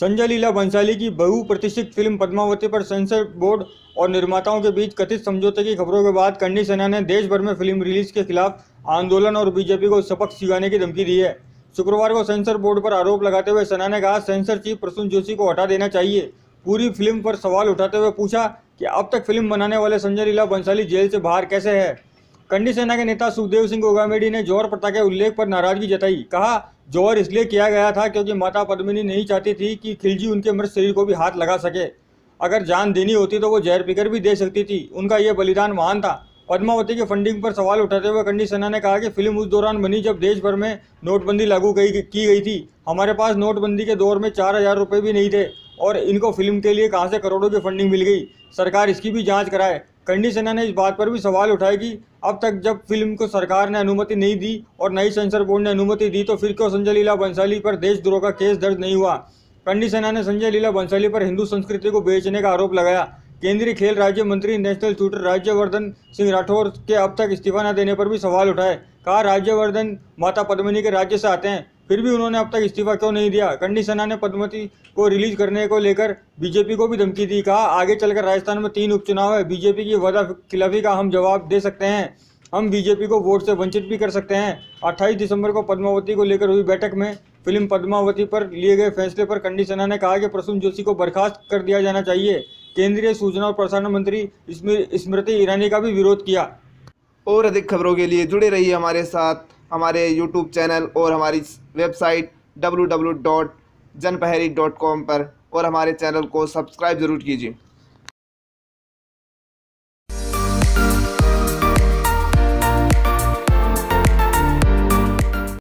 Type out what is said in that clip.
संजय लीला बंसाली की बहुप्रतिष्ठित फ़िल्म पद्मावती पर sensor board और निर्माताओं के बीच कथित समझौते की खबरों के बाद कंडी सेना ने देश भर में फ़िल्म रिलीज़ के खिलाफ आंदोलन और बीजेपी को शपथ सिखाने की धमकी दी है। शुक्रवार को सेंसर बोर्ड पर आरोप लगाते हुए सेना ने कहा, सेंसर चीफ प्रसून जोशी को हटा देना चाहिए। पूरी फ़िल्म पर सवाल उठाते हुए पूछा कि अब तक फ़िल्म बनाने वाले संजय लीला बंसाली जेल से बाहर कैसे है? कंडी सेना के नेता सुखदेव सिंह ओगामेडी ने जौहर प्रथा के उल्लेख पर नाराज़गी जताई। कहा जौहर इसलिए किया गया था क्योंकि माता पद्मिनी नहीं चाहती थी कि खिलजी उनके मृत शरीर को भी हाथ लगा सके। अगर जान देनी होती तो वो जहर पीकर भी दे सकती थी। उनका यह बलिदान महान था। पद्मावती के फंडिंग पर सवाल उठाते हुए कंडी सेना ने कहा कि फ़िल्म उस दौरान बनी जब देश भर में नोटबंदी लागू की गई थी। हमारे पास नोटबंदी के दौर में चार हज़ार रुपये भी नहीं थे और इनको फ़िल्म के लिए कहाँ से करोड़ों की फंडिंग मिल गई? सरकार इसकी भी जाँच कराए। कंडी सेना ने इस बात पर भी सवाल उठाया कि अब तक जब फ़िल्म को सरकार ने अनुमति नहीं दी और नई सेंसर बोर्ड ने अनुमति दी तो फिर क्यों संजय लीला बंसाली पर देशद्रोह का केस दर्ज नहीं हुआ? कंडी सेना ने संजय लीला बंसाली पर हिंदू संस्कृति को बेचने का आरोप लगाया। केंद्रीय खेल राज्य मंत्री, नेशनल शूटर राज्यवर्धन सिंह राठौर के अब तक इस्तीफा न देने पर भी सवाल उठाए। कहा, राज्यवर्धन माता पद्मिनी के राज्य से आते हैं। फिर भी उन्होंने अब तक इस्तीफा क्यों नहीं दिया? कंडी सेना ने पद्मती को रिलीज़ करने को लेकर बीजेपी को भी धमकी दी। कहा, आगे चलकर राजस्थान में तीन उपचुनाव है। बीजेपी की वादा खिलाफी का हम जवाब दे सकते हैं। हम बीजेपी को वोट से वंचित भी कर सकते हैं। 28 दिसंबर को पद्मावती को लेकर हुई बैठक में फ़िल्म पद्मावती पर लिए गए फैसले पर कंडी सेना ने कहा कि प्रसून जोशी को बर्खास्त कर दिया जाना चाहिए। केंद्रीय सूचना और प्रसारण मंत्री स्मृति ईरानी का भी विरोध किया। और अधिक खबरों के लिए जुड़े रहिए हमारे साथ। हमारे यूट्यूब चैनल और हमारी वेबसाइट डब्ल्यू पर और हमारे चैनल को सब्सक्राइब ज़रूर कीजिए।